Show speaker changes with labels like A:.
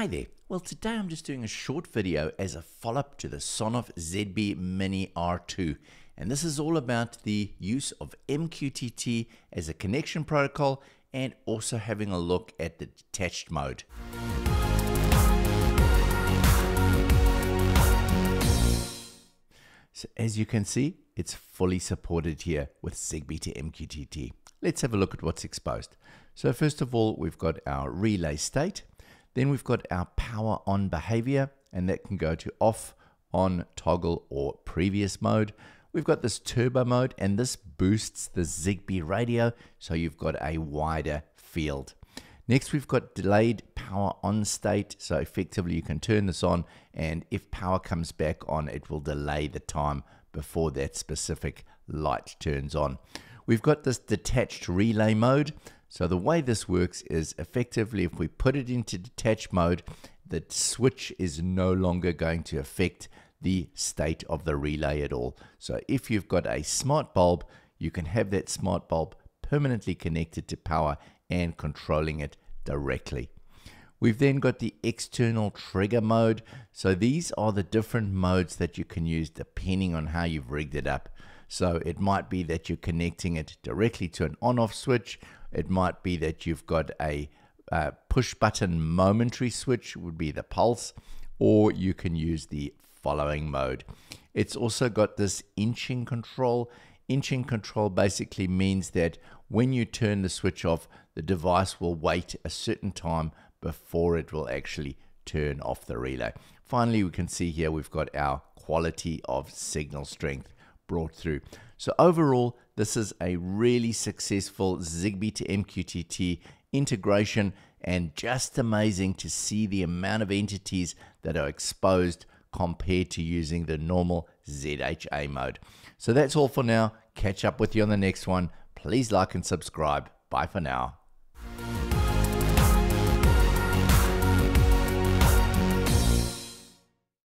A: Hi there. Well, today I'm just doing a short video as a follow-up to the Sonoff ZB Mini R2. And this is all about the use of MQTT as a connection protocol and also having a look at the detached mode. So as you can see, it's fully supported here with Zigbee to MQTT. Let's have a look at what's exposed. So first of all, we've got our relay state. Then we've got our power on behavior, and that can go to off, on, toggle, or previous mode. We've got this turbo mode, and this boosts the Zigbee radio, so you've got a wider field. Next, we've got delayed power on state. So effectively, you can turn this on, and if power comes back on, it will delay the time before that specific light turns on. We've got this detached relay mode. So the way this works is effectively if we put it into detached mode, the switch is no longer going to affect the state of the relay at all. So if you've got a smart bulb, you can have that smart bulb permanently connected to power and controlling it directly. We've then got the external trigger mode. So these are the different modes that you can use depending on how you've rigged it up. So it might be that you're connecting it directly to an on off switch. It might be that you've got a uh, push button momentary switch, would be the pulse, or you can use the following mode. It's also got this inching control. Inching control basically means that when you turn the switch off, the device will wait a certain time before it will actually turn off the relay. Finally, we can see here we've got our quality of signal strength brought through. So overall, this is a really successful Zigbee to MQTT integration and just amazing to see the amount of entities that are exposed compared to using the normal ZHA mode. So that's all for now. Catch up with you on the next one. Please like and subscribe. Bye for now.